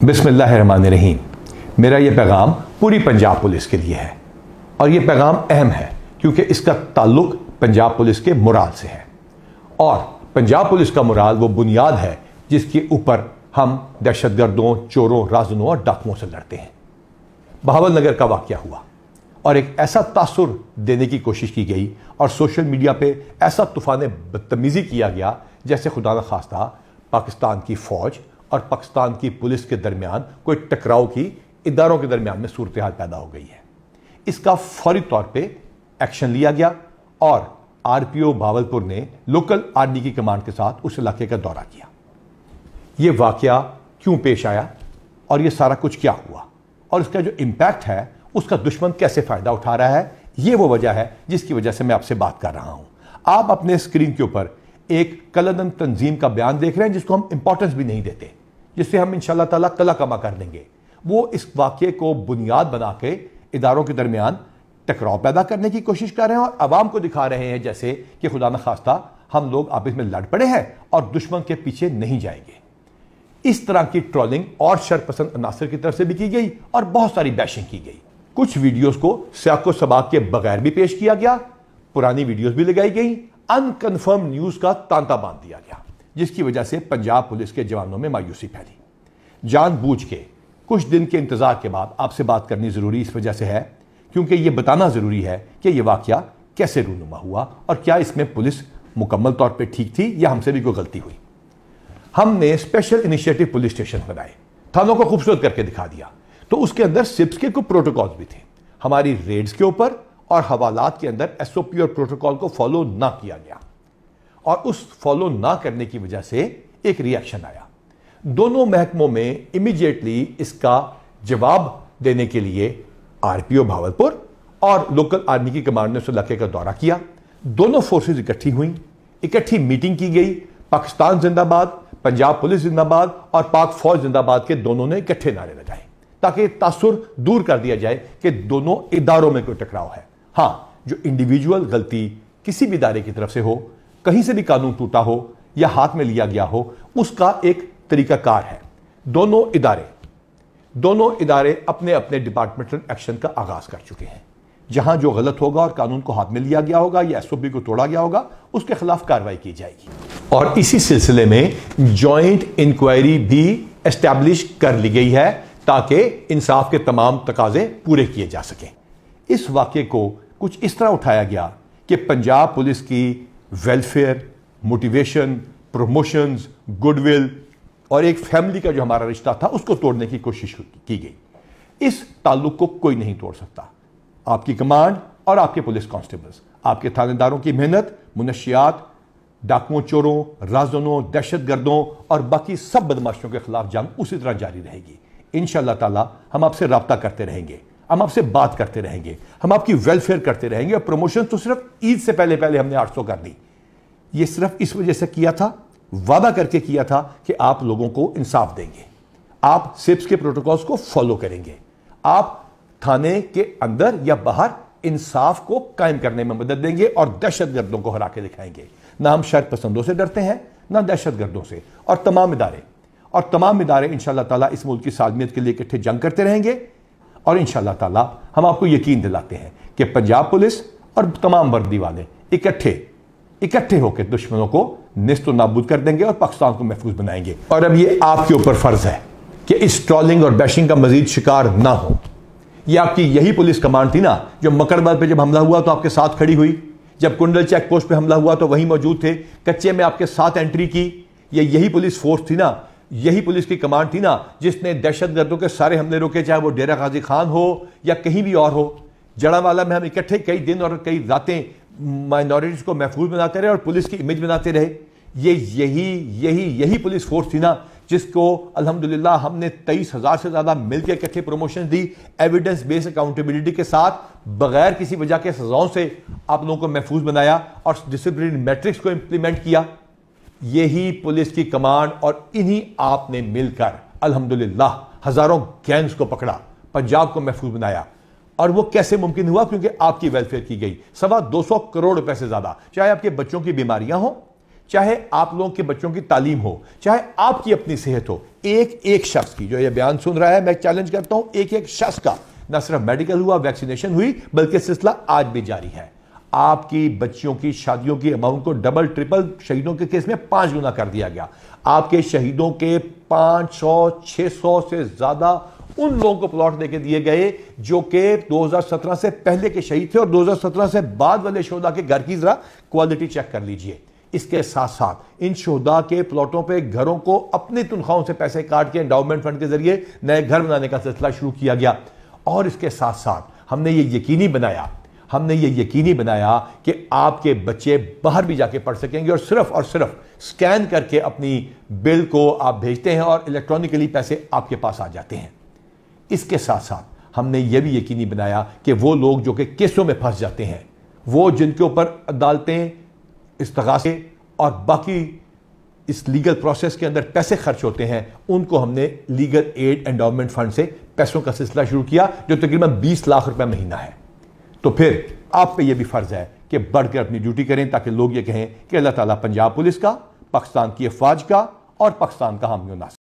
बिस्मिल्लाहिर्रहमानिर्रहीम। मेरा ये पैगाम पूरी पंजाब पुलिस के लिए है। और ये पैगाम अहम है, क्योंकि इसका ताल्लुक पंजाब पुलिस के मुराल से है। और पंजाब पुलिस का मुराल वो बुनियाद है, जिसके ऊपर हम दहशतगर्दों, चोरों, राजनों और डाकुओं से लड़ते हैं। बहावल नगर का वाक़ हुआ, और एक ऐसा तासुर देने की कोशिश की गई, और सोशल मीडिया पर ऐसा तूफ़ान बदतमीज़ी किया गया, जैसे खुदा न खास्ता पाकिस्तान की फ़ौज और पाकिस्तान की पुलिस के दरमियान कोई टकराव की इदारों के दरमियान में सूरत हाल पैदा हो गई है। इसका फौरी तौर पर एक्शन लिया गया और आर पी ओ भावलपुर ने लोकल आर्मी की कमांड के साथ उस इलाके का दौरा किया। यह वाकया क्यों पेश आया और यह सारा कुछ क्या हुआ और इसका जो इम्पैक्ट है, उसका दुश्मन कैसे फ़ायदा उठा रहा है यह वो वजह है जिसकी वजह से मैं आपसे बात कर रहा हूँ। आप अपने स्क्रीन के ऊपर एक कलदन तंजीम का बयान देख रहे हैं जिसको हम इंपॉर्टेंस भी नहीं देते। जिससे हम इन ताला कला कमा कर देंगे। वो इस वाक्य को बुनियाद बना के इदारों के दरमियान टकराव पैदा करने की कोशिश कर रहे हैं और आवाम को दिखा रहे हैं जैसे कि खुदा न खास्ता हम लोग आपस में लड़ पड़े हैं और दुश्मन के पीछे नहीं जाएँगे। इस तरह की ट्रोलिंग और शरपसंद अनासर की तरफ़ से भी की गई और बहुत सारी बैशिंग की गई। कुछ वीडियोस को सियाको सबाक के बगैर भी पेश किया गया, पुरानी वीडियोस भी लगाई गई, अनकन्फर्म न्यूज़ का तांता बाँध दिया गया। जिसकी वजह से पंजाब पुलिस के जवानों में मायूसी फैली। जानबूझ के कुछ दिन के इंतज़ार के बाद आपसे बात करनी ज़रूरी इस वजह से है, क्योंकि यह बताना ज़रूरी है कि यह वाक्य कैसे रूनुमा हुआ और क्या इसमें पुलिस मुकम्मल तौर पर ठीक थी या हमसे भी कोई गलती हुई। हमने स्पेशल इनिशिएटिव पुलिस स्टेशन बनाए, थानों को खूबसूरत करके दिखा दिया। तो उसके अंदर सिप्स के कुछ प्रोटोकॉल भी थे। हमारी रेड्स के ऊपर और हवालात के अंदर एसओपी और प्रोटोकॉल को फॉलो ना किया गया। और उस फॉलो ना करने की वजह से एक रिएक्शन आया। दोनों महकमों में इमीडिएटली इसका जवाब देने के लिए आरपीओ भावलपुर और लोकल आर्मी की कमांड ने उस इलाके का दौरा किया। दोनों फोर्सेज इकट्ठी हुई। इकट्ठी मीटिंग की गई। पाकिस्तान जिंदाबाद, पंजाब पुलिस जिंदाबाद और पाक फौज जिंदाबाद के दोनों ने इकट्ठे नारे लगाए ताकि तासुर दूर कर दिया जाए कि दोनों इदारों में कोई टकराव है। हाँ, जो इंडिविजुअल गलती किसी भी इदारे की तरफ़ से हो कहीं से भी कानून टूटा हो या हाथ में लिया गया हो, उसका एक तरीकाकार है। दोनों इदारे दोनों इदारे अपने अपने डिपार्टमेंटल एक्शन का आगाज़ कर चुके हैं। जहाँ जो गलत होगा और कानून को हाथ में लिया गया होगा या एसओपी को तोड़ा गया होगा, उसके खिलाफ कार्रवाई की जाएगी। और इसी सिलसिले में ज्वाइंट इंक्वायरी भी एस्टैब्लिश कर ली गई है ताकि इंसाफ के तमाम तकाजे पूरे किए जा सकें। इस वाक्य को कुछ इस तरह उठाया गया कि पंजाब पुलिस की वेलफेयर मोटिवेशन प्रमोशंस गुडविल और एक फैमिली का जो हमारा रिश्ता था, उसको तोड़ने की कोशिश की गई। इस ताल्लुक को कोई नहीं तोड़ सकता। आपकी कमांड और आपके पुलिस कांस्टेबल्स आपके थानेदारों की मेहनत मुनशियात डाकुओं, चोरों, राजनों दहशत गर्दों और बाकी सब बदमाशियों के खिलाफ जंग उसी तरह जारी रहेगी। इन ताला हम आपसे रबता करते रहेंगे। हम आपसे बात करते रहेंगे, हम आपकी वेलफेयर करते रहेंगे और प्रमोशन तो सिर्फ़ ईद से पहले पहले हमने 800 कर दी। ये सिर्फ़ इस वजह से किया था, वादा करके किया था कि आप लोगों को इंसाफ देंगे। आप सिप्स के प्रोटोकॉल्स को फॉलो करेंगे। आप थाने के अंदर या बाहर इंसाफ को कायम करने में मदद देंगे और दहशत गर्दों को हरा के दिखाएँगे। ना हम शर पसंदों से डरते हैं, ना दहशत गर्दों से, और तमाम इदारे। और तमाम इदारे इन ताला, इस मुल्क की सालमियत के लिए इकट्ठे जंग करते रहेंगे। और इन ताला हम आपको यकीन दिलाते हैं कि पंजाब पुलिस और तमाम वर्दी वाले इकट्ठे इकट्ठे होकर दुश्मनों को निस्त नाबूद कर देंगे और पाकिस्तान को महफूज बनाएँगे। और अब ये आपके ऊपर फ़र्ज़ है कि इस ट्रॉलिंग और बैशिंग का मजीद शिकार ना हो। ये आपकी यही पुलिस कमांड थी ना, जो मकरबाद पे जब हमला हुआ तो आपके साथ खड़ी हुई। जब कुंडल चेक पोस्ट पे हमला हुआ तो वहीं मौजूद थे। कच्चे में आपके साथ एंट्री की। ये यही पुलिस फोर्स थी ना यही पुलिस की कमांड थी ना, जिसने दहशत गर्दों के सारे हमले रोके, चाहे वो डेरा गाजी खान हो या कहीं भी और हो। जड़ावाला में हम इकट्ठे कई दिन और कई रातें माइनॉरिटीज को महफूज बनाते रहे और पुलिस की इमेज बनाते रहे। ये यही यही यही पुलिस फोर्स थी ना, जिसको अल्हम्दुलिल्लाह हमने तेईस हज़ार से ज़्यादा मिलकर इकट्ठे प्रमोशन दी एविडेंस बेस्ड अकाउंटेबिलिटी के साथ, बगैर किसी वजह के सजाओं से आप लोगों को महफूज बनाया और डिसिप्लिन मैट्रिक्स को इम्प्लीमेंट किया। यही पुलिस की कमांड और इन्हीं आपने मिलकर, अल्हम्दुलिल्लाह, हज़ारों गैंग्स को पकड़ा, पंजाब को महफूज बनाया। और वो कैसे मुमकिन हुआ? क्योंकि आपकी वेलफेयर की गई। सवा दो सौ करोड़ रुपए से ज़्यादा। चाहे आपके बच्चों की बीमारियाँ हो, चाहे आप लोगों के बच्चों की तालीम हो, चाहे आपकी अपनी सेहत हो, एक एक शख्स की, जो ये बयान सुन रहा है, मैं चैलेंज करता हूँ, एक एक शख्स का। न सिर्फ़ मेडिकल हुआ वैक्सीनेशन हुई, बल्कि सिलसिला आज भी जारी है। आपकी बच्चियों की, शादियों की अमाउंट को डबल ट्रिपल शहीदों के केस में पाँच गुना कर दिया गया। आपके शहीदों के पाँच सौ, छह सौ से ज़्यादा उन लोगों को प्लॉट देके दिए गए, जो कि 2017 से पहले के शहीद थे और 2017 से बाद वाले शोधा के घर की जरा क्वालिटी चेक कर लीजिए। इसके साथ साथ इन शोधा के प्लॉटों पे घरों को अपनी तनख्वाहों से पैसे काट के एंडाउमेंट फंड के ज़रिए नए घर बनाने का सिलसिला शुरू किया गया। और इसके साथ साथ हमने ये यकीनी बनाया हमने ये यकीनी बनाया कि आपके बच्चे बाहर भी जाके पढ़ सकेंगे और सिर्फ़ और सिर्फ़ स्कैन करके अपनी बिल को आप भेजते हैं और इलेक्ट्रॉनिकली पैसे आपके पास आ जाते हैं। इसके साथ साथ हमने यह भी यकीनी बनाया कि वो लोग जो कि केसों में फंस जाते हैं, वो जिनके ऊपर अदालतें, इस्तगासे और बाकी इस लीगल प्रोसेस के अंदर पैसे खर्च होते हैं, उनको हमने लीगल एड एंडाउमेंट फंड से पैसों का सिलसिला शुरू किया, जो तकरीबन 20 लाख रुपए महीना है। तो फिर आप पे यह भी फ़र्ज़ है कि बढ़कर अपनी ड्यूटी करें ताकि लोग ये कहें कि अल्लाह ताला पंजाब पुलिस का, पाकिस्तान की अफवाज का और पाकिस्तान का हामियों नासिर